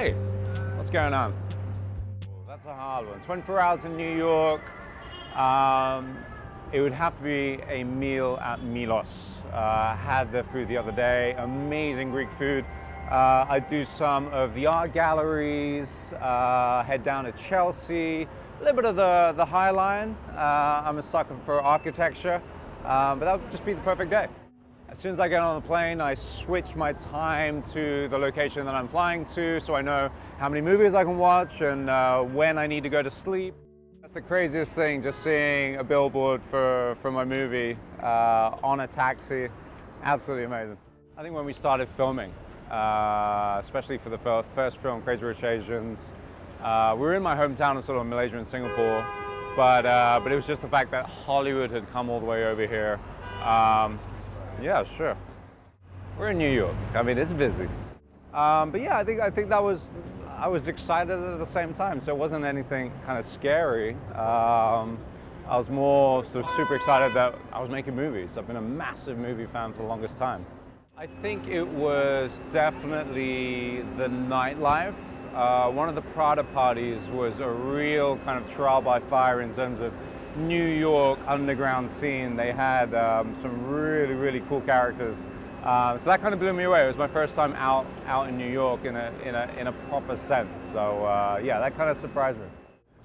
Hey, what's going on? That's a hard one. 24 hours in New York. Um, it would have to be a meal at Milos. Uh, had the food the other day. Amazing Greek food. Uh, I do some of the art galleries. Uh, head down to Chelsea. A little bit of the the High Line. Uh, I'm a sucker for architecture, um, but that would just be the perfect day. As soon as I get on the plane, I switch my time to the location that I'm flying to so I know how many movies I can watch and uh, when I need to go to sleep. That's the craziest thing, just seeing a billboard for, for my movie uh, on a taxi. Absolutely amazing. I think when we started filming, uh, especially for the first film, Crazy Rich Asians, uh, we were in my hometown of sort of Malaysia and Singapore, but, uh, but it was just the fact that Hollywood had come all the way over here. Um, yeah, sure. We're in New York. I mean, it's busy. Um, but yeah, I think I think that was I was excited at the same time. So it wasn't anything kind of scary. Um, I was more sort of super excited that I was making movies. I've been a massive movie fan for the longest time. I think it was definitely the nightlife. Uh, one of the Prada parties was a real kind of trial by fire in terms of New York underground scene. They had um, some really, really cool characters. Uh, so that kind of blew me away. It was my first time out out in New York in a, in a, in a proper sense. So uh, yeah, that kind of surprised me.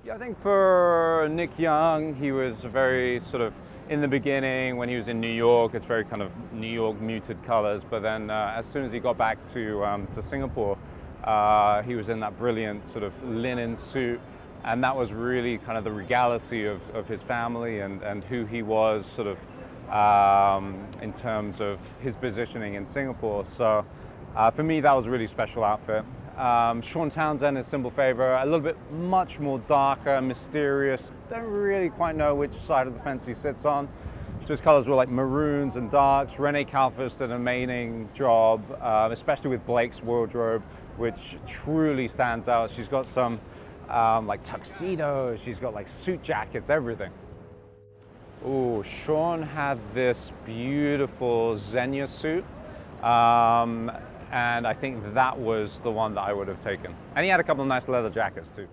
Yeah, I think for Nick Young, he was very sort of in the beginning when he was in New York, it's very kind of New York muted colors. But then uh, as soon as he got back to, um, to Singapore, uh, he was in that brilliant sort of linen suit and that was really kind of the regality of, of his family and, and who he was sort of um, in terms of his positioning in Singapore. So uh, for me, that was a really special outfit. Um, Sean Townsend is Simple Favor, a little bit much more darker, mysterious. Don't really quite know which side of the fence he sits on. So his colors were like maroons and darks. Renee Kalfus did an amazing job, uh, especially with Blake's wardrobe, which truly stands out. She's got some um, like tuxedos. She's got like suit jackets, everything. Oh, Sean had this beautiful Zegna suit. Um, and I think that was the one that I would have taken. And he had a couple of nice leather jackets too.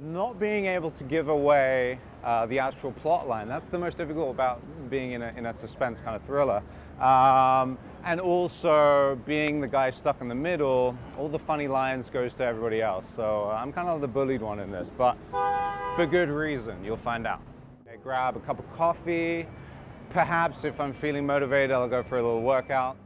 Not being able to give away uh, the actual plot line, that's the most difficult about being in a, in a suspense kind of thriller. Um, and also being the guy stuck in the middle, all the funny lines goes to everybody else. So I'm kind of the bullied one in this, but for good reason, you'll find out. I grab a cup of coffee. Perhaps if I'm feeling motivated, I'll go for a little workout.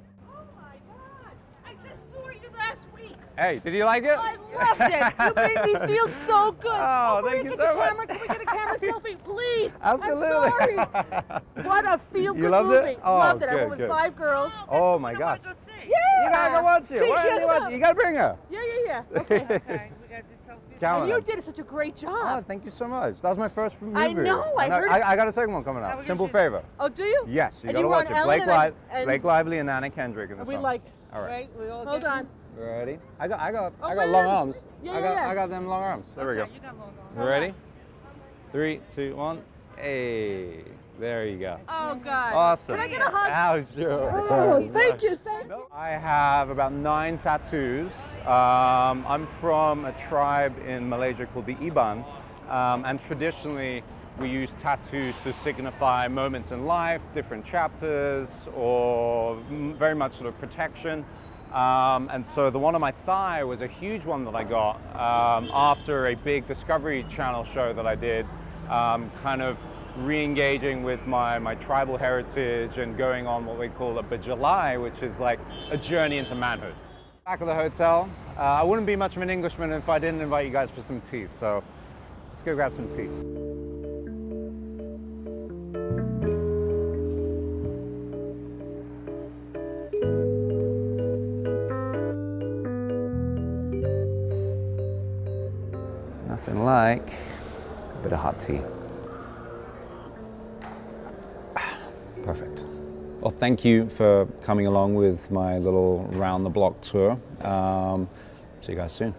Hey, did you like it? I loved it. You made me feel so good. Oh, oh thank you get so the much. camera? Can we get a camera selfie, please? Absolutely. I'm sorry. what a feel-good You loved movie. it? Oh, loved it. I good, went with good. five girls. Oh, oh my God. Yeah. You gotta go watch it. See, Why she don't you, hasn't watch it? you gotta bring her. Yeah, yeah, yeah. Okay. Okay, we got this selfie. Count and you did such a great job. Oh, thank you so much. That was my first movie. I know, I And heard it. I, I got a second one coming out. Simple gonna Favor. Oh, do you? Yes, you And gotta you watch it. Ellen Blake, and Live, and- Blake Lively and Anna Kendrick in the Are we song. like, All right. Right, we all hold good? on. Ready? I got, I got, Oh, I got man. long arms. Yeah, I yeah, got, yeah. I got them long arms. There we go. You got long arms. Ready? Three, two, one. Hey, there you go. Oh, God. Awesome. Can I get a hug? Oh, sure. Oh, thank you. Thank you. I have about nine tattoos. Um, I'm from a tribe in Malaysia called the Iban, um, and traditionally we use tattoos to signify moments in life, different chapters, or very much sort of protection. Um, and so the one on my thigh was a huge one that I got um, after a big Discovery Channel show that I did, um, kind of re-engaging with my, my tribal heritage and going on what we call a bejalai, which is like a journey into manhood. Back of the hotel, uh, I wouldn't be much of an Englishman if I didn't invite you guys for some tea, so let's go grab some tea. Nothing like a bit of hot tea. Perfect. Well, thank you for coming along with my little round the block tour. Um, see you guys soon.